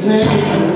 take